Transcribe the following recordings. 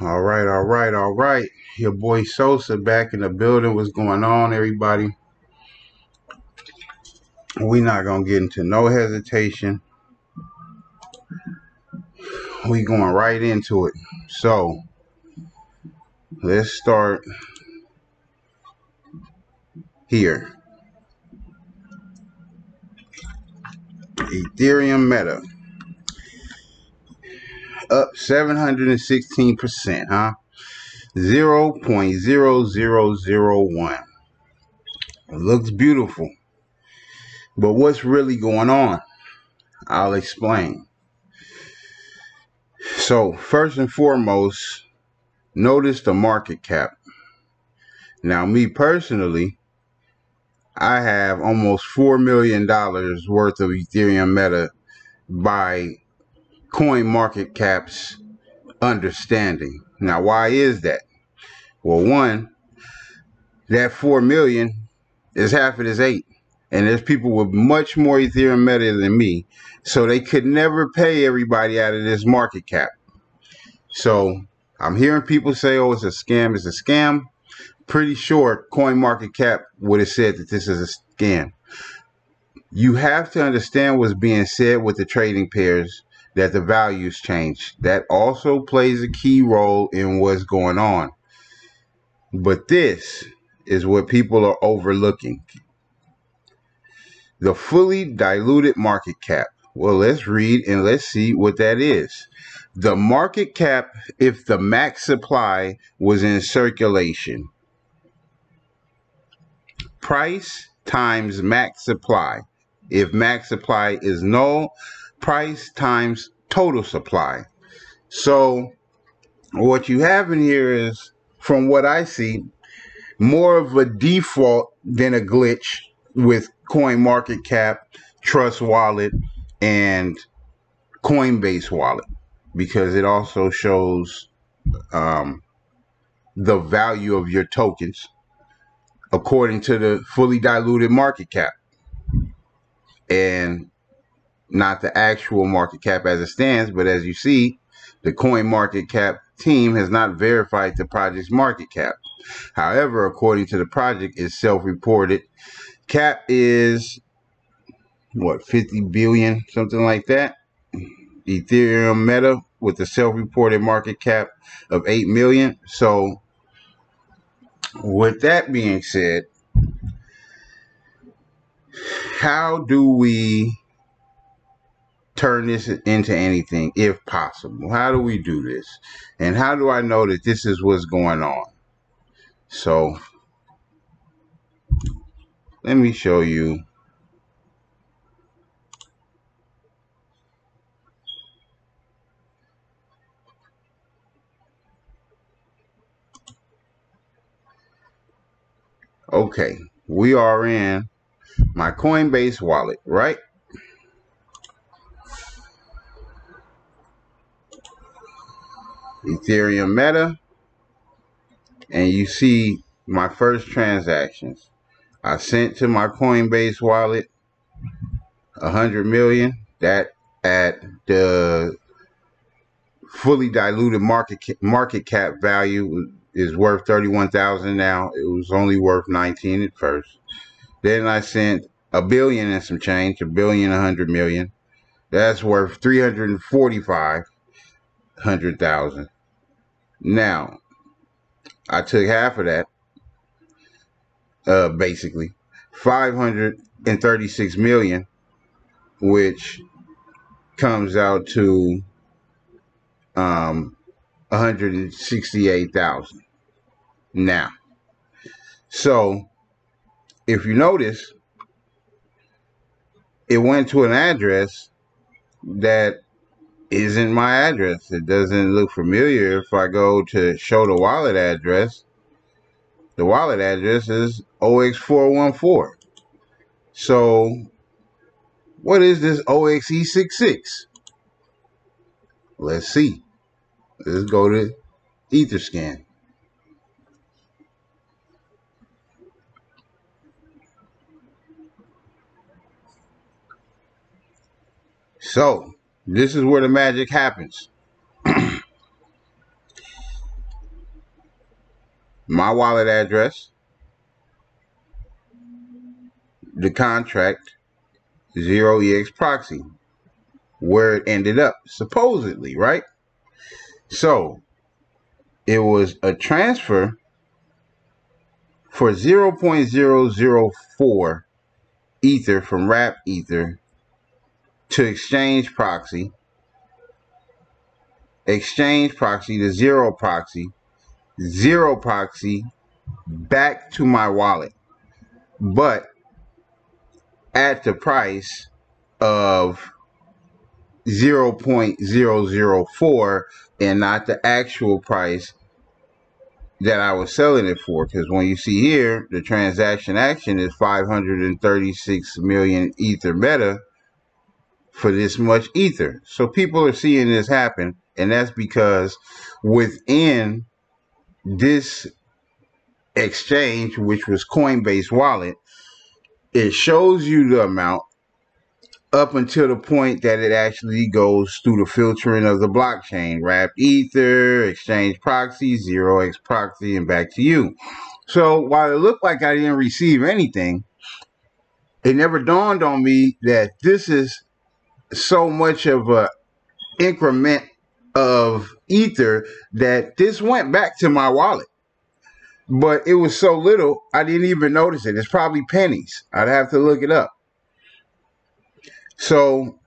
All right, all right, all right. Your boy Sosza back in the building. What's going on, everybody? we not gonna get into no hesitation. We going right into it. So let's start here. Ethereum Meta up 716%, huh? 0.0001. It looks beautiful. But what's really going on? I'll explain. So, first and foremost, notice the market cap. Now, me personally, I have almost $4 million worth of Ethereum Meta by coin market cap's understanding. Now, why is that? Well, one, that 4 million is half of this 8 and there's people with much more Ethereum meta than me. So they could never pay everybody out of this market cap. So I'm hearing people say, oh, it's a scam, it's a scam. Pretty sure Coin Market Cap would have said that this is a scam. You have to understand what's being said with the trading pairs that the values change. That also plays a key role in what's going on. But this is what people are overlooking the fully diluted market cap. Well, let's read and let's see what that is. The market cap, if the max supply was in circulation, price times max supply. If max supply is null, price times total supply. So, what you have in here is, from what I see, more of a default than a glitch with Coin Market Cap, Trust Wallet, and Coinbase Wallet because it also shows um, the value of your tokens according to the fully diluted market cap and not the actual market cap as it stands. But as you see, the coin market cap team has not verified the project's market cap. However, according to the project, it's self-reported cap is what 50 billion something like that ethereum meta with a self-reported market cap of 8 million so with that being said how do we turn this into anything if possible? How do we do this? And how do i know that this is what's going on? So let me show you. Okay, we are in my Coinbase wallet, right? Ethereum Meta. And you see my first transactions. I sent to my Coinbase wallet a hundred million. That at the fully diluted market market cap value is worth thirty one thousand now. It was only worth nineteen at first. Then I sent a billion and some change, a billion a hundred million. That's worth three hundred and forty five hundred thousand. Now, I took half of that uh, basically 536 million, which comes out to um, 168,000. Now, so if you notice, it went to an address that isn't my address. It doesn't look familiar. If I go to show the wallet address, the wallet address is OX414. So what is this OXE66? Let's see. Let's go to Etherscan. So, this is where the magic happens. my wallet address, the contract, zero EX proxy, where it ended up, supposedly, right? So it was a transfer for 0.004 Ether from Wrap Ether to Exchange Proxy, Exchange Proxy to Zero Proxy, Zero Proxy back to my wallet, but at the price of 0.004 and not the actual price that I was selling it for. Because when you see here, the transaction action is 536 million Ether Meta for this much Ether. So people are seeing this happen. And that's because within this exchange, which was Coinbase Wallet, it shows you the amount up until the point that it actually goes through the filtering of the blockchain, wrapped ether, exchange proxy, zero X proxy, and back to you. So while it looked like I didn't receive anything, it never dawned on me that this is so much of a increment of ether that this went back to my wallet. But it was so little, I didn't even notice it. It's probably pennies. I'd have to look it up. So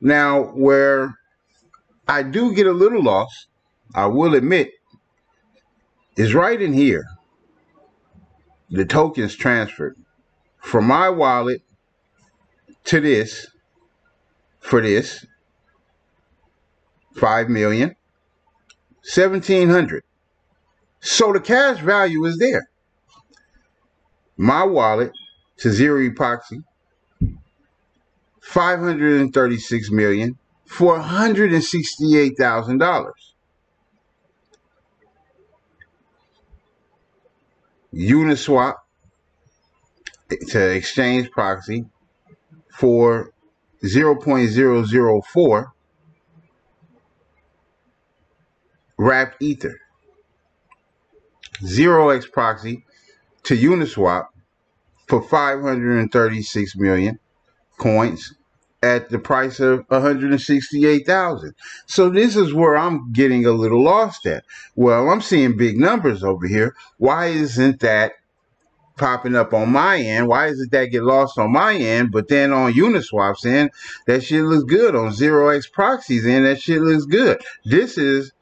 now where I do get a little lost, I will admit, is right in here. The tokens transferred from my wallet to this for this. 5 million. 1700 so the cash value is there. My wallet to zero X proxy 536 million for $168,000. Uniswap to exchange proxy for 0.004 wrapped ether. 0x proxy to Uniswap for 536 million coins at the price of 168,000. So this is where I'm getting a little lost at. Well, I'm seeing big numbers over here. Why isn't that popping up on my end? Why isn't that get lost on my end? But then on Uniswap's end, that shit looks good. On Zero X Proxies end, that shit looks good. This is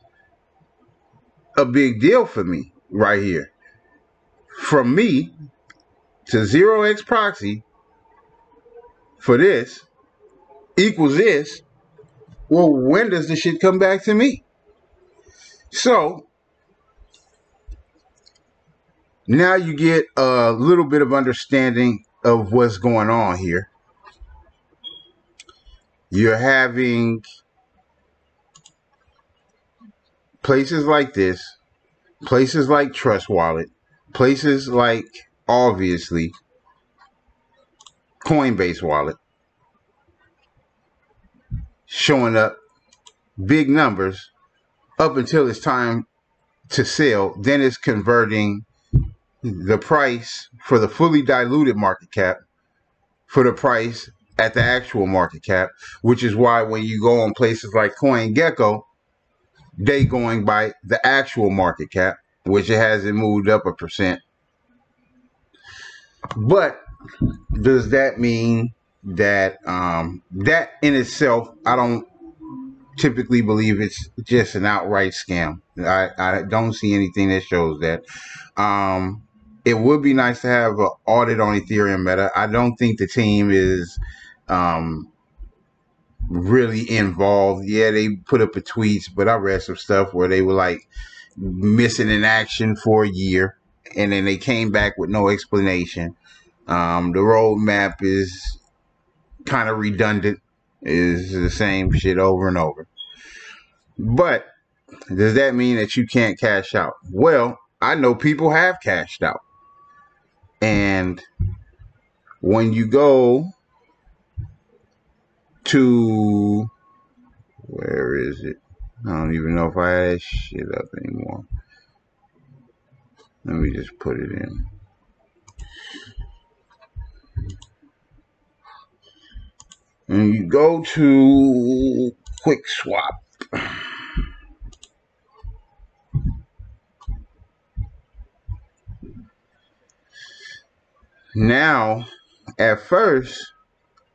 a big deal for me right here. From me to Zero X Proxy for this equals this, well, when does the shit come back to me? So now you get a little bit of understanding of what's going on here. You're having places like this, places like Trust Wallet, places like obviously Coinbase Wallet, showing up big numbers up until it's time to sell. Then it's converting the price for the fully diluted market cap for the price at the actual market cap, which is why when you go on places like CoinGecko, they going by the actual market cap, which it hasn't moved up a percent. But does that mean that um, that in itself, I don't typically believe it's just an outright scam. I, I don't see anything that shows that. Um, it would be nice to have an audit on Ethereum Meta. I don't think the team is um, really involved. Yeah, they put up a tweets, but I read some stuff where they were like missing in action for a year, and then they came back with no explanation. Um, the roadmap is kind of redundant. Is the same shit over and over. But does that mean that you can't cash out? Well, I know people have cashed out. And when you go to where is it? I don't even know if I have that shit up anymore. Let me just put it in. And you go to quick swap. Now, at first,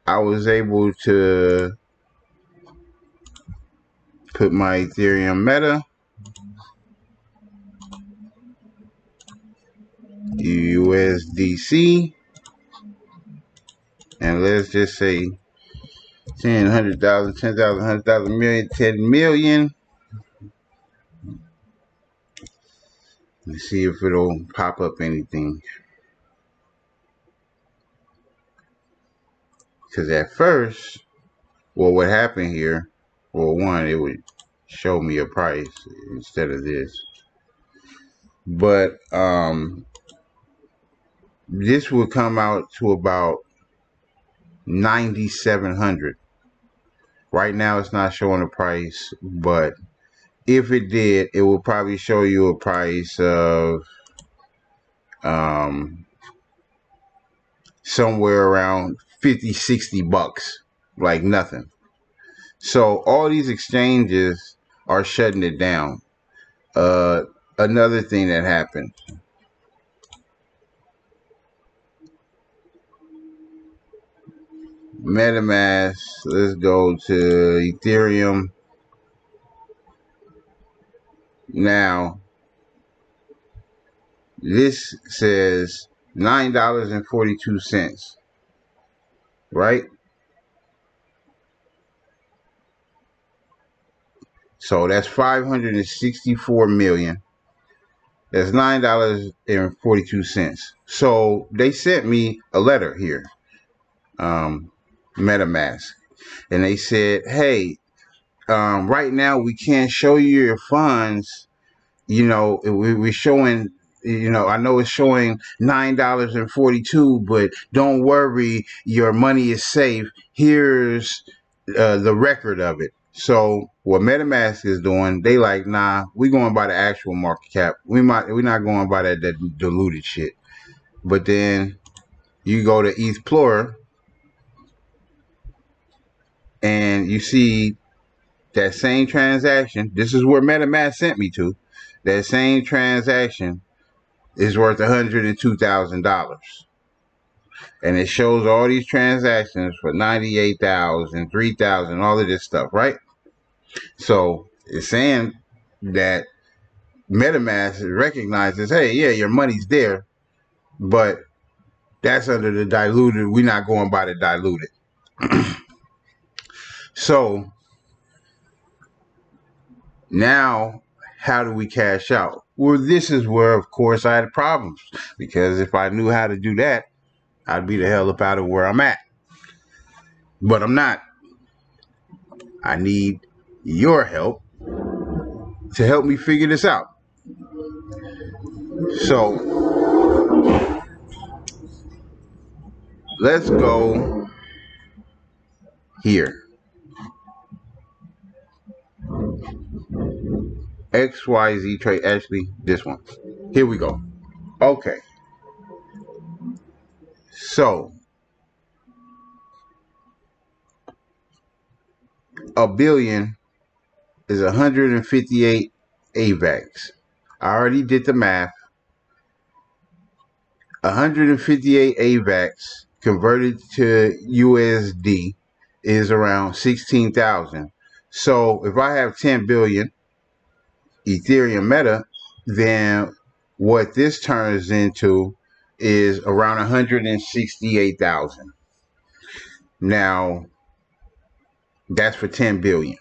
I was able to put my Ethereum Meta USDC and let's just say 10, 100,000, 10,000, 100,000, million, 10 million. Let's see if it'll pop up anything. Because at first, well, what happened here, well, one, it would show me a price instead of this. But um, this would come out to about 9700 right now it's not showing a price but if it did it will probably show you a price of um somewhere around 50 60 bucks like nothing so all these exchanges are shutting it down uh another thing that happened MetaMask. Let's go to Ethereum. Now, this says $9.42, right? So that's 564 million. That's $9.42. So they sent me a letter here. Um, MetaMask, and they said, "Hey, um, right now we can't show you your funds. You know, we, we're showing." You know, I know it's showing nine dollars and forty-two, but don't worry, your money is safe. Here's uh, the record of it. So what MetaMask is doing, they like, nah, we going by the actual market cap. We might, we're not going by that, that diluted shit. But then you go to Ethplorer, and you see that same transaction. This is where MetaMask sent me to. That same transaction is worth $102,000. And it shows all these transactions for 98,000, 3,000, all of this stuff, right? So it's saying that MetaMask recognizes, hey, yeah, your money's there, but that's under the diluted. We're not going by the diluted. So now, how do we cash out? Well, this is where, of course, I had problems because if I knew how to do that, I'd be the hell up out of where I'm at. But I'm not. I need your help to help me figure this out. So let's go here. XYZ trade. Actually, this one. Here we go. Okay. So, a billion is 158 AVAX. I already did the math. 158 AVAX converted to USD is around 16,000. So if I have 10 billion Ethereum Meta, then what this turns into is around 168,000. Now, that's for 10 billion.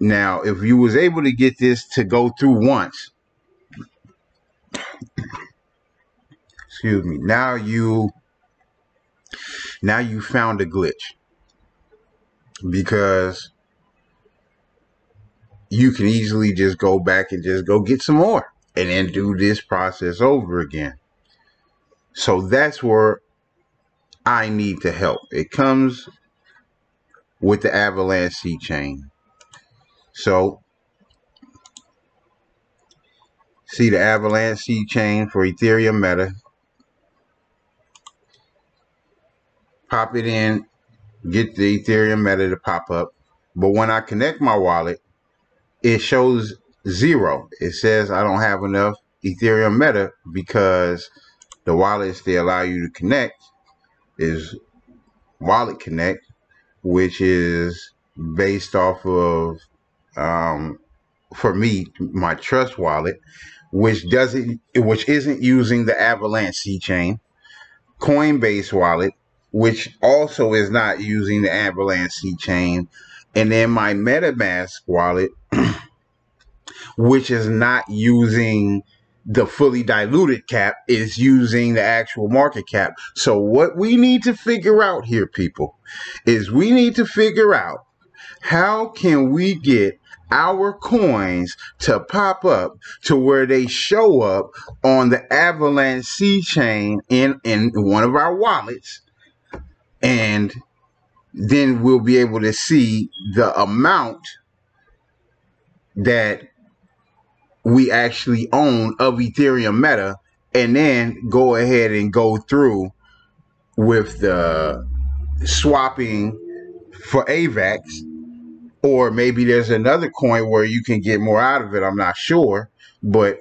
Now, if you was able to get this to go through once, excuse me, now you now you found a glitch because you can easily just go back and just go get some more and then do this process over again. So that's where I need to help. It comes with the Avalanche C chain. So see the Avalanche C chain for Ethereum Meta. Pop it in, get the Ethereum Meta to pop up. But when I connect my wallet, it shows zero. It says I don't have enough Ethereum Meta because the wallets they allow you to connect is Wallet Connect, which is based off of um, for me my Trust wallet, which doesn't which isn't using the Avalanche C chain, Coinbase wallet, which also is not using the Avalanche C chain, and then my MetaMask wallet, which is not using the fully diluted cap is using the actual market cap. So what we need to figure out here, people, is we need to figure out how can we get our coins to pop up to where they show up on the Avalanche C chain in, in one of our wallets. And then we'll be able to see the amount that we actually own of Ethereum Meta and then go ahead and go through with the swapping for AVAX or maybe there's another coin where you can get more out of it. I'm not sure, but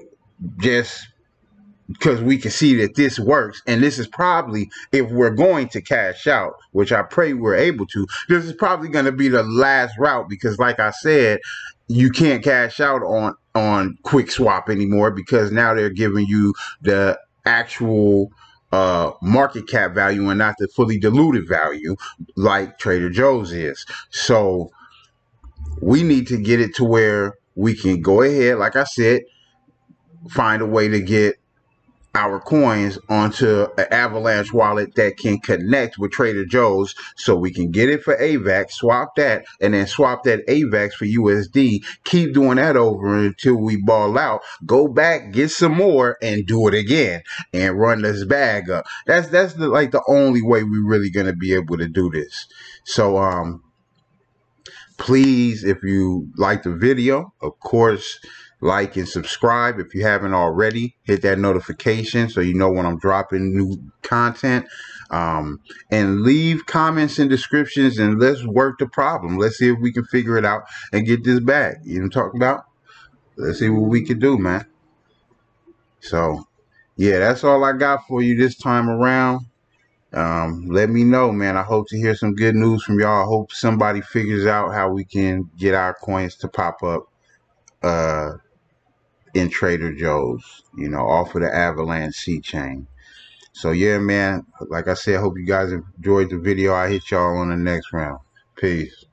just because we can see that this works and this is probably if we're going to cash out which i pray we're able to this is probably going to be the last route because like i said you can't cash out on on quick swap anymore because now they're giving you the actual uh, market cap value and not the fully diluted value like Trader Joe's is. So we need to get it to where we can go ahead, like I said, find a way to get our coins onto an Avalanche wallet that can connect with Trader Joe's so we can get it for AVAX, swap that, and then swap that AVAX for USD. Keep doing that over until we ball out. Go back, get some more, and do it again and run this bag up. That's that's the like the only way we're really gonna be able to do this. So um please if you like the video, of course like and subscribe if you haven't already. Hit that notification so you know when I'm dropping new content. Um, and leave comments and descriptions and let's work the problem. Let's see if we can figure it out and get this back. You know talking about? Let's see what we can do, man. So, yeah, that's all I got for you this time around. Um, let me know, man. I hope to hear some good news from y'all. I hope somebody figures out how we can get our coins to pop up. Uh, in Trader Joe's, you know, off of the Avalanche C chain. So yeah, man, like I said, I hope you guys enjoyed the video. I hit y'all on the next round. Peace.